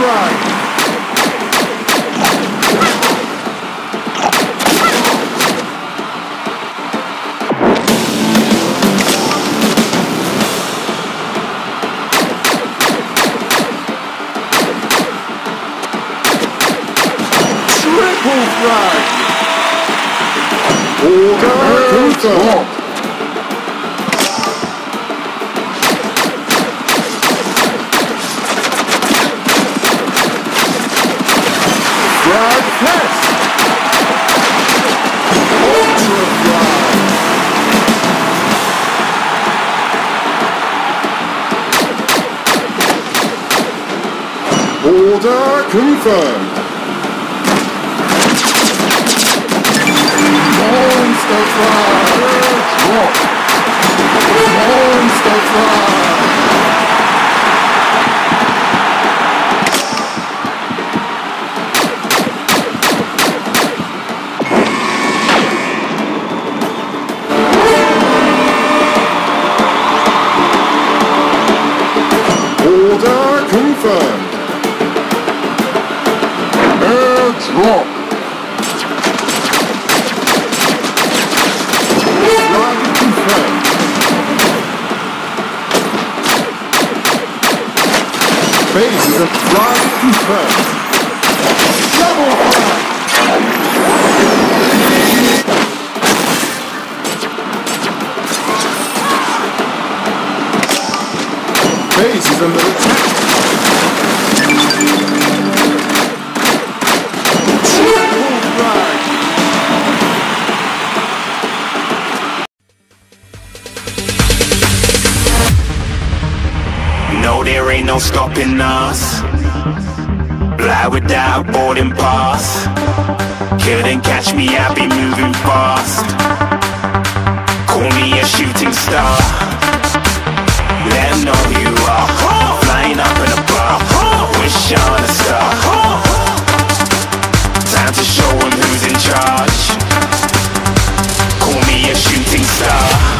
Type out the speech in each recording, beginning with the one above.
Flag. Triple frag. Order confirmed. Order confirmed. Monster frag. Monster frag. Order confirmed. Confirmed. Base is a flag confirmed. Double is under attack. Stopping us. Fly without boarding pass. Couldn't catch me, I'd be moving fast. Call me a shooting star. Let 'em know who you are. Flying up in a bar. Wish on a star. Time to show 'em who's in charge. Call me a shooting star.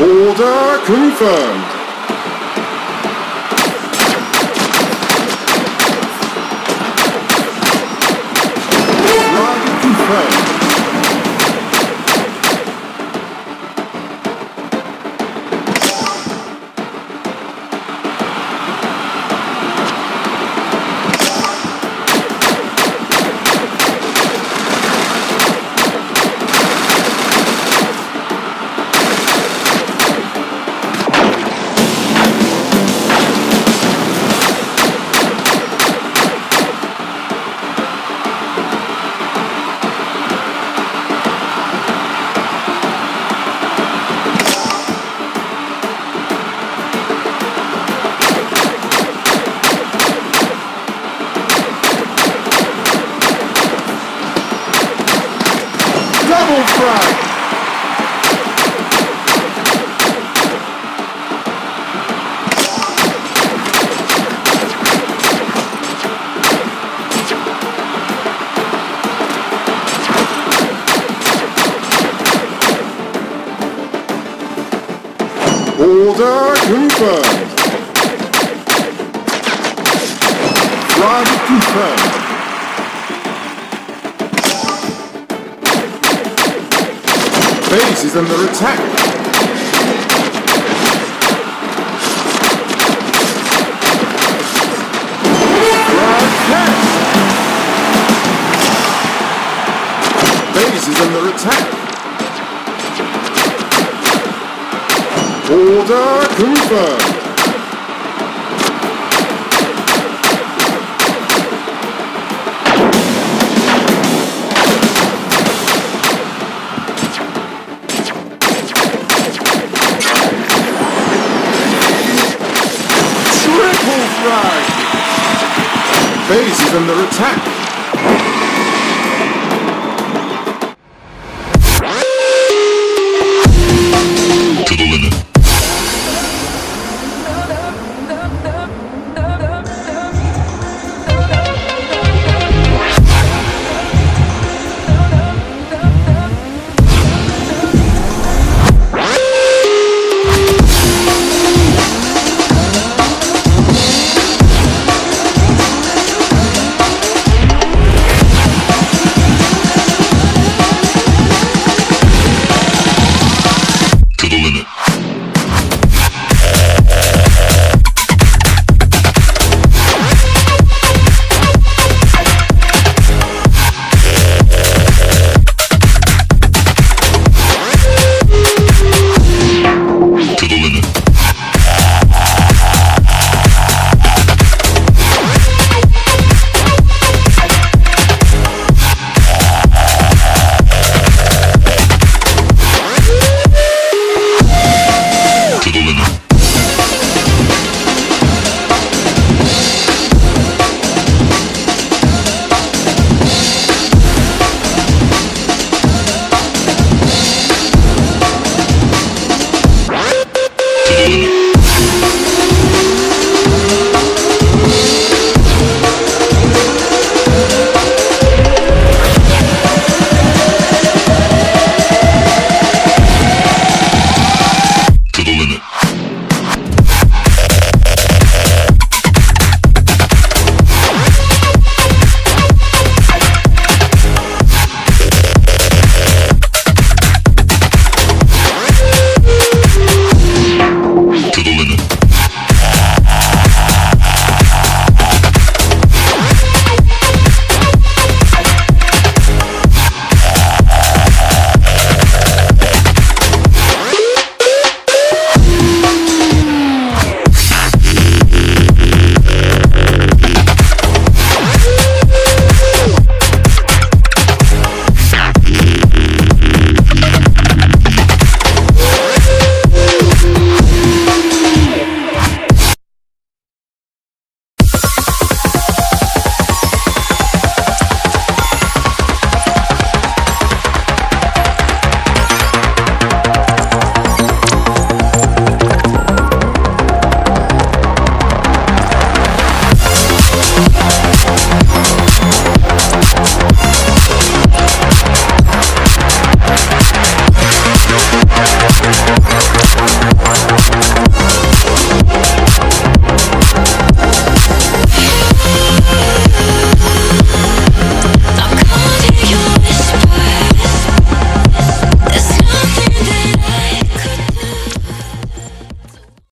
Order confirmed. full track. Order confirmed. Flag confirmed. Base is under attack. Base is under attack. Order confirmed. Is under attack.